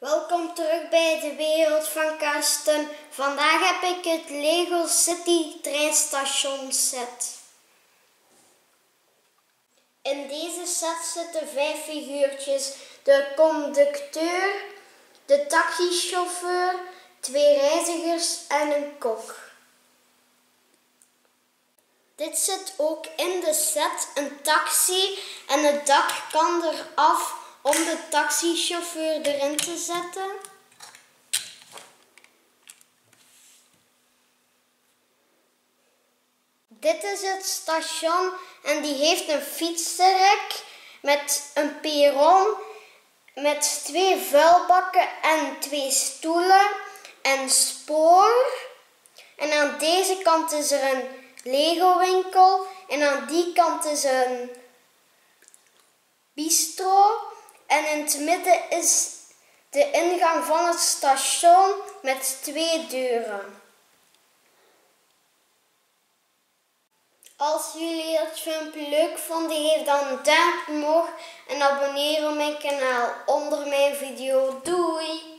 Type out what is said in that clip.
Welkom terug bij de wereld van Karsten. Vandaag heb ik het Lego City treinstation set. In deze set zitten vijf figuurtjes. De conducteur, de taxichauffeur, twee reizigers en een kok. Dit zit ook in de set, een taxi en het dak kan eraf om de taxichauffeur erin te zetten. Dit is het station en die heeft een fietsenrek met een perron met twee vuilbakken en twee stoelen en spoor. En aan deze kant is er een Lego winkel en aan die kant is een bistro en in het midden is de ingang van het station met twee deuren. Als jullie het filmpje leuk vonden, geef dan een duimpje omhoog en abonneer op mijn kanaal onder mijn video. Doei!